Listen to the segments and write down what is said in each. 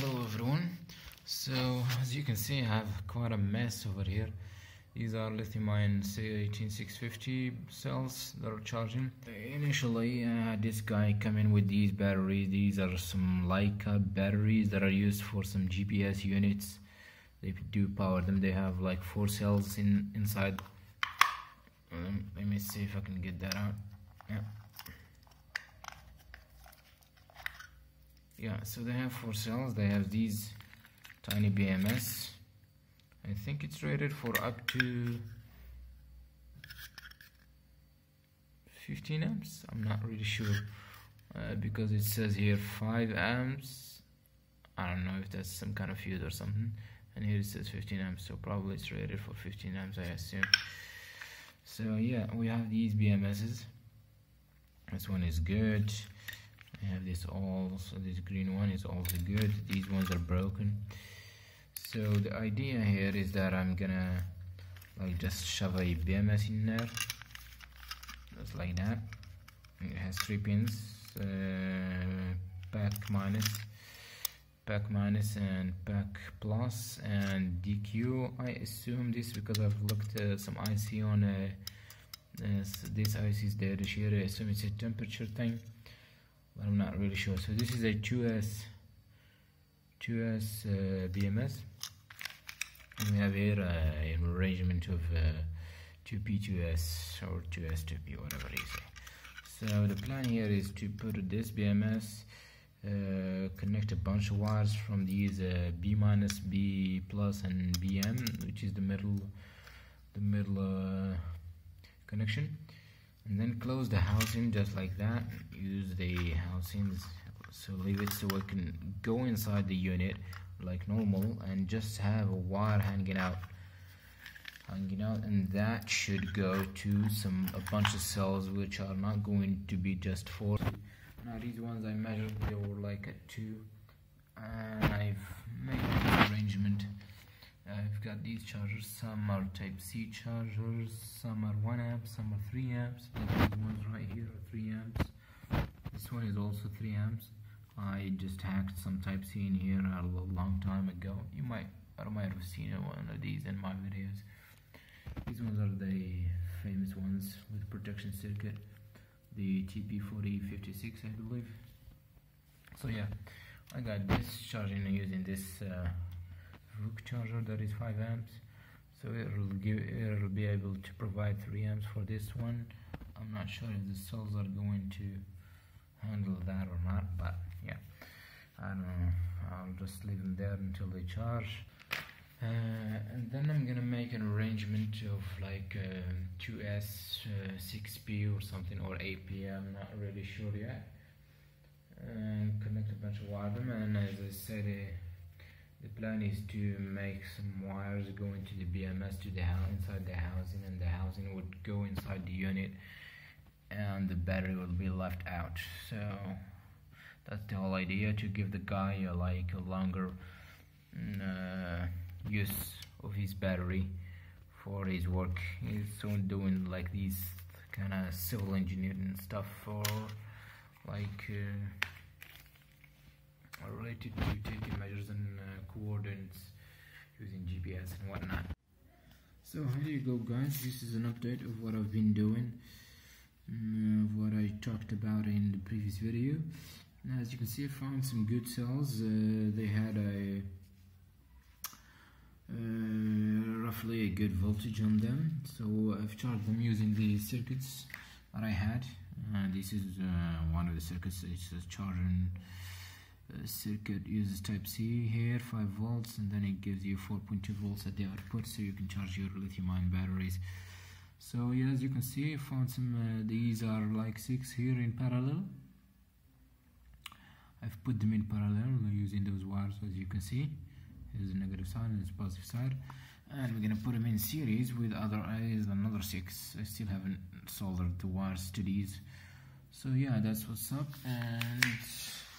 hello everyone so as you can see I have quite a mess over here. These are lithium ion C18650 cells that are charging. Initially I had this guy come in with these batteries. These are some Leica batteries that are used for some GPS units. They do power them. They have like four cells in inside. Um, let me see if I can get that out. Yeah yeah so they have four cells. They have these tiny BMS I think it's rated for up to 15 amps. I'm not really sure uh, because it says here 5 amps. I don't know if that's some kind of fuse or something. And here it says 15 amps so probably it's rated for 15 amps I assume. So yeah we have these BMSs this one is good I have this also this green one is also good. These ones are broken. So the idea here is that I'm gonna like just shove a BMS in there. Just like that. It has three pins uh, pack minus pack minus and pack plus and DQ I assume this because I've looked uh, some IC on uh, this IC is there here I assume it's a temperature thing but I'm not really sure. So this is a 2S 2S uh, BMS and we have here uh, an arrangement of uh, 2P2S or 2S2P whatever you say so the plan here is to put this BMS uh, connect a bunch of wires from these uh, B minus B plus and BM which is the middle the middle uh, connection and then close the housing just like that use the housings so leave it so it can go inside the unit like normal and just have a wire hanging out. Hanging out and that should go to some a bunch of cells which are not going to be just for now these ones I measured they were like at two. And I've made got these chargers. Some are type C chargers some are 1 amp some are 3 amps. These ones right here are 3 amps. This one is also 3 amps. I just hacked some type C in here a long time ago. You might I might have seen one of these in my videos. These ones are the famous ones with protection circuit. The TP4056 I believe. So yeah I got this charging using this uh, Rook charger that is 5 amps so it'll give it'll be able to provide 3 amps for this one. I'm not sure if the cells are going to handle that or not but yeah. I don't know. I'll just leave them there until they charge. Uh, and then I'm gonna make an arrangement of like uh, 2S, uh, 6P or something or 8P I'm not really sure yet. And connect a bunch of wires and as I said uh, the plan is to make some wires go into the BMS to the house inside the housing and the housing would go inside the unit and the battery will be left out. So that's the whole idea to give the guy a, like a longer mm, uh, use of his battery for his work. He's soon doing like these kind of civil engineering stuff for like uh, related to taking measures and uh, coordinates using GPS and whatnot. So here you go guys, this is an update of what I've been doing, um, what I talked about in the previous video. Now as you can see I found some good cells, uh, they had a uh, roughly a good voltage on them, so I've charged them using the circuits that I had. Uh, this is uh, one of the circuits, it's a charging circuit uses type C here 5 volts and then it gives you 4.2 volts at the output so you can charge your lithium ion batteries. So yeah as you can see I found some uh, these are like 6 here in parallel. I've put them in parallel using those wires as you can see. Here's the negative side and this positive side and we're gonna put them in series with other is another 6 I still haven't soldered the wires to these. So yeah that's what's up and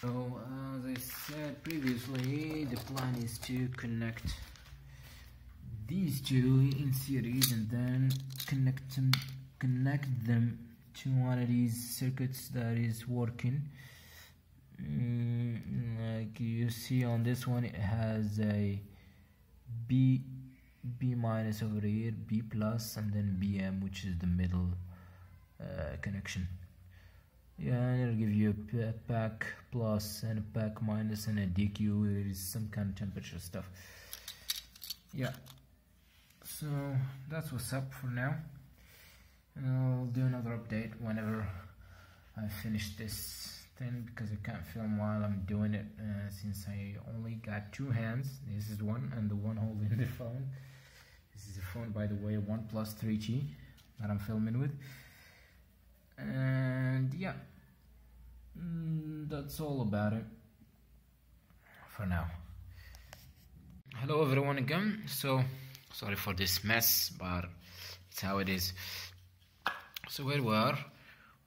so as I said previously the plan is to connect these two in series and then connect them connect them to one of these circuits that is working. Mm, like you see on this one it has a b b minus over here b plus and then bm which is the middle uh, connection yeah and it'll give you a pack plus and a pack minus and a dq it is some kind of temperature stuff. Yeah. So that's what's up for now. And I'll do another update whenever I finish this thing because I can't film while I'm doing it uh, since I only got two hands. This is one and the one holding the phone. This is a phone by the way OnePlus 3T that I'm filming with and yeah. Mm, that's all about it. For now. Hello everyone again. So sorry for this mess but it's how it is. So where we are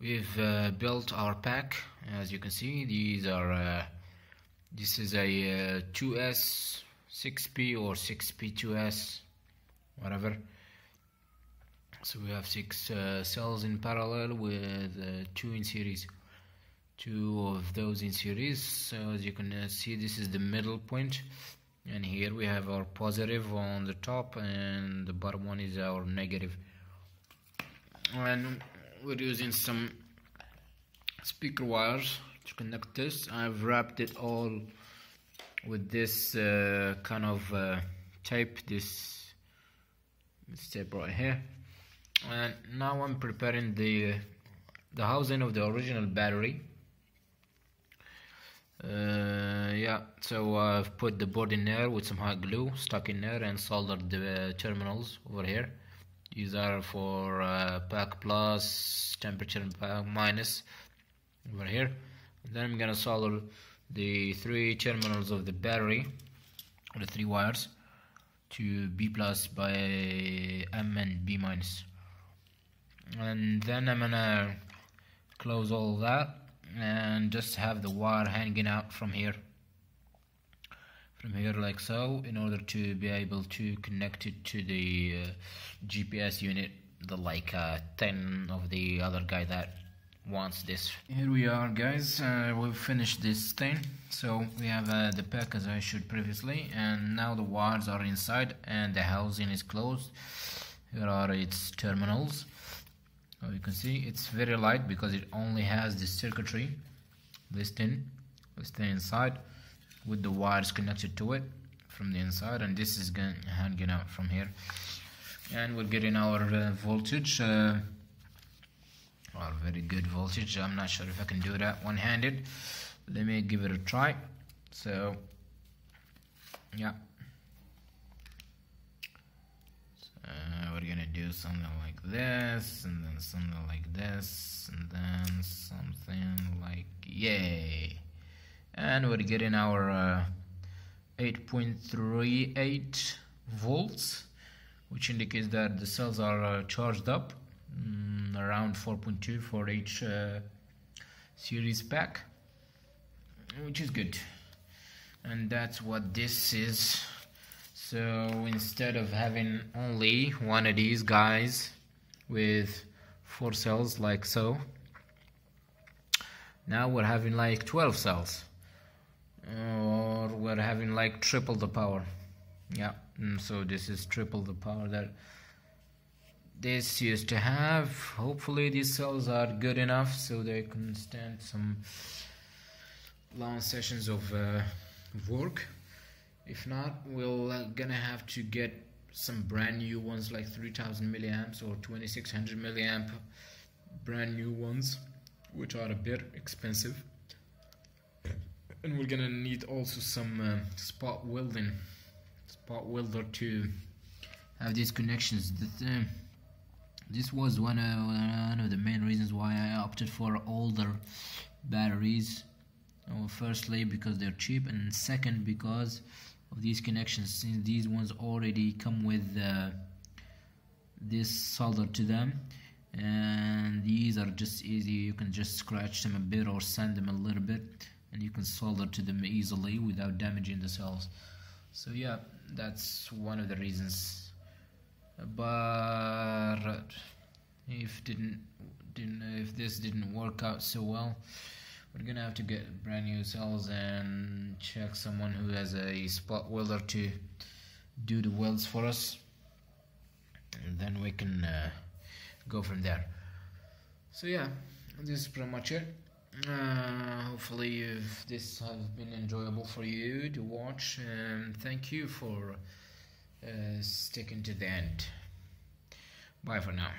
we've uh, built our pack. As you can see these are uh, this is a uh, 2s 6p or 6p 2s whatever so we have six uh, cells in parallel with uh, two in series. Two of those in series. So as you can uh, see this is the middle point. And here we have our positive on the top and the bottom one is our negative. and we're using some speaker wires to connect this. I've wrapped it all with this uh, kind of uh, tape this tape right here and now I'm preparing the the housing of the original battery. Uh, yeah so I've put the board in there with some hot glue stuck in there and soldered the uh, terminals over here. These are for uh, pack plus temperature and pack minus over here. Then I'm gonna solder the three terminals of the battery the three wires to B plus BM and B minus and then I'm gonna close all that and just have the wire hanging out from here. From here like so in order to be able to connect it to the uh, GPS unit the like uh, 10 of the other guy that wants this. Here we are guys. Uh, we've finished this thing. So we have uh, the pack as I showed previously. And now the wires are inside and the housing is closed. Here are its terminals you can see it's very light because it only has the circuitry this thing this thing inside with the wires connected to it from the inside. And this is going hanging out from here. And we're getting our uh, voltage uh, our very good voltage. I'm not sure if I can do that one-handed. Let me give it a try. So yeah we're gonna do something like this and then something like this and then something like yay. And we're getting our uh, 8.38 volts which indicates that the cells are uh, charged up mm, around 4.2 for each uh, series pack which is good. And that's what this is so instead of having only one of these guys with four cells like so now we're having like 12 cells. Or we're having like triple the power. Yeah mm, so this is triple the power that this used to have. Hopefully these cells are good enough so they can stand some long sessions of uh, work if not we're gonna have to get some brand new ones like 3000 milliamps or 2600 milliamp brand new ones which are a bit expensive. And we're gonna need also some uh, spot welding spot welder to have these connections. That, uh, this was one of, one of the main reasons why I opted for older batteries well, firstly because they're cheap and second because of these connections since these ones already come with uh, this solder to them and these are just easy. You can just scratch them a bit or sand them a little bit and you can solder to them easily without damaging the cells. So yeah that's one of the reasons. But if didn't didn't if this didn't work out so well we're gonna have to get brand new cells and check someone who has a spot welder to do the welds for us. And then we can uh, go from there. So yeah this is pretty much it. Uh, hopefully if this has been enjoyable for you to watch and thank you for uh, sticking to the end. Bye for now